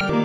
Growing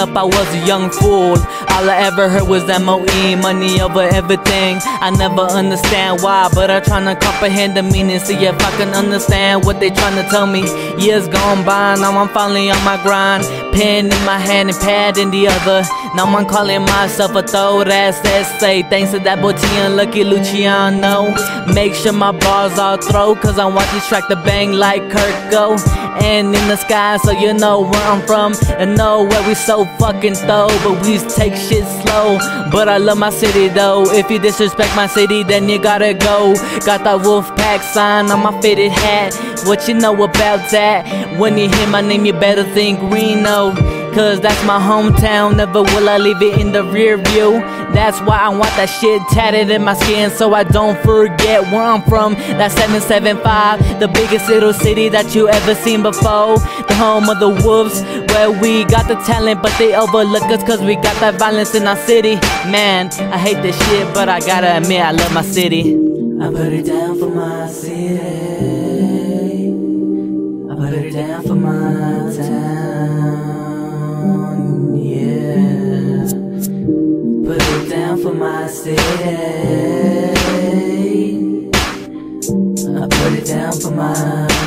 up, I was a young fool. All I ever heard was MOE, money over everything. I never understand why, but I tryna comprehend the meaning. See if I can understand what they tryna tell me. Years gone by, now I'm finally on my grind. Pen in my hand and pad in the other. Now I'm calling myself a throat ass essay. Thanks to that boy T and Lucky Luciano. Make sure my bars all throw, cause I want this track to bang like Kurt Go. And in the sky, so you know where I'm from. And know where we so fucking throw. But we take shit slow. But I love my city though. If you disrespect my city, then you gotta go. Got that wolf pack sign on my fitted hat. What you know about that? When you hear my name, you better think Reno. Cause that's my hometown, never will I leave it in the rear view. That's why I want that shit tatted in my skin so I don't forget where I'm from. That's 775, the biggest little city that you ever seen before. The home of the wolves, where we got the talent, but they overlook us cause we got that violence in our city. Man, I hate this shit, but I gotta admit I love my city. I put it down for my city. I put it down for my town, yeah. Put it down for my city. I put it down for my.